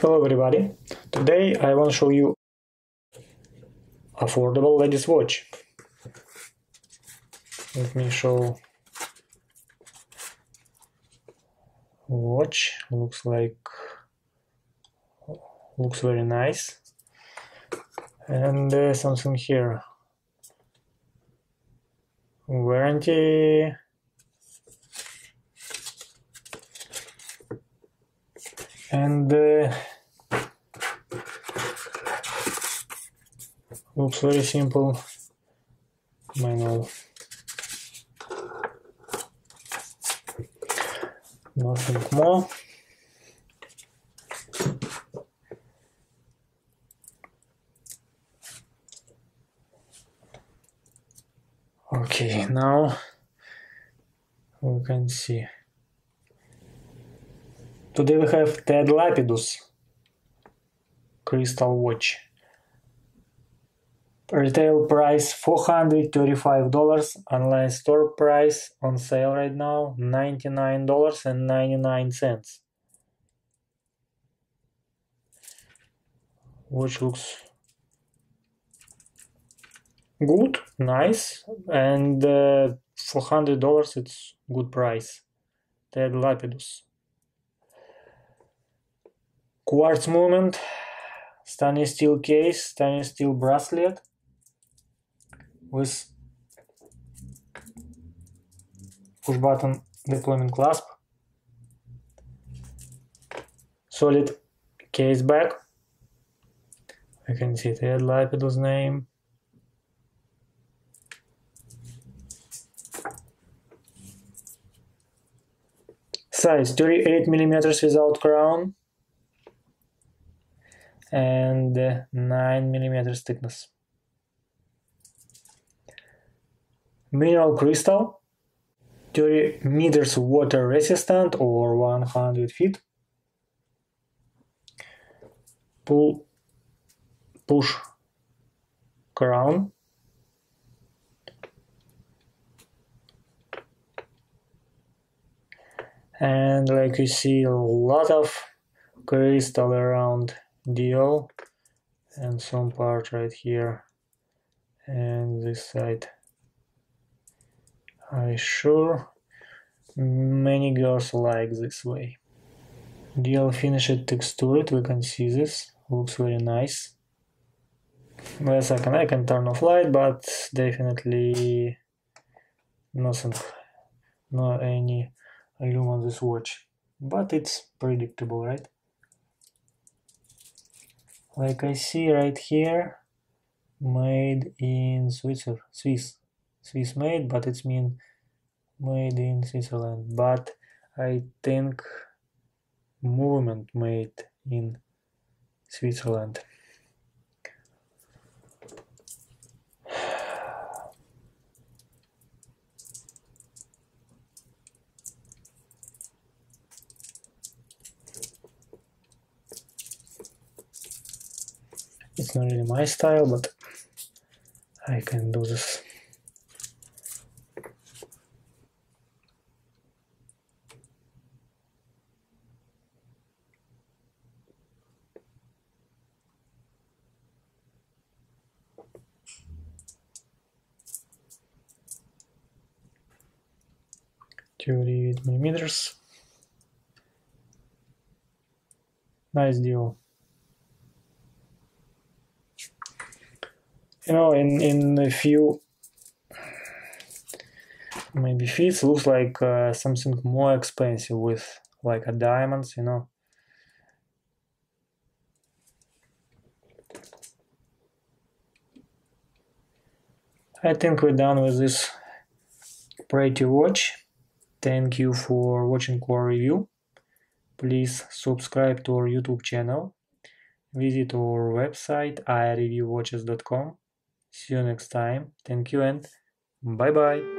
Hello everybody. Today I want to show you affordable ladies watch. Let me show watch looks like looks very nice and uh, something here warranty and uh, looks very simple. Manual nothing more. Okay now we can see. Today we have Ted Lapidus crystal watch. Retail price $435, online store price on sale right now $99.99. Which looks good, nice, and uh, $400 it's good price. Ted Lapidus quartz movement, stainless steel case, stainless steel bracelet with push button deployment clasp, solid case back. You can see the Lapidus name. Size 38 millimeters without crown and uh, 9 millimeters thickness. Mineral crystal, 30 meters water resistant or 100 feet. Pull, push crown. And like you see a lot of crystal around deal and some part right here and this side I sure? Many girls like this way. Deal finished textured we can see this. Looks very nice. Wait a second I can turn off light but definitely nothing no any lume on this watch. But it's predictable right? Like I see right here made in Switzerland Swiss Swiss made but it's mean made in Switzerland but I think movement made in Switzerland It's not really my style, but I can do this. Thirty-eight millimeters. Nice deal. you know in in a few maybe feet looks like uh, something more expensive with like a diamonds you know I think we're done with this pretty watch thank you for watching our review please subscribe to our youtube channel visit our website ireviewwatches.com See you next time. Thank you and bye bye.